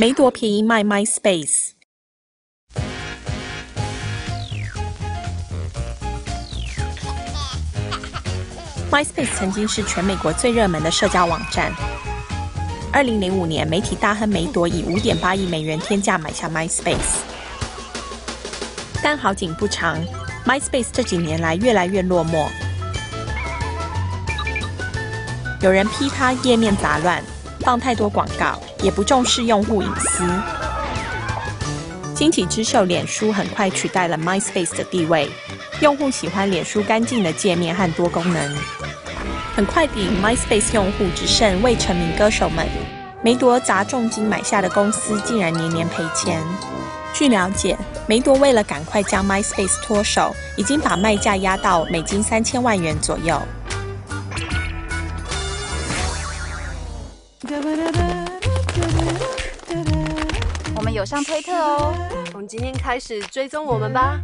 没多便宜卖 MySpace。MySpace 曾经是全美国最热门的社交网站。二零零五年，媒体大亨梅朵以五点八亿美元天价买下 MySpace。但好景不长，MySpace 这几年来越来越落寞。有人批它页面杂乱，放太多广告，也不重视用户隐私。经济之秀脸书很快取代了 MySpace 的地位，用户喜欢脸书干净的界面和多功能。很快地，MySpace 用户只剩未成名歌手们。梅朵砸重金买下的公司竟然年年赔钱。据了解，梅朵为了赶快将 MySpace 脱手，已经把卖价压到美金三千万元左右。我们有上推特哦，从今天开始追踪我们吧。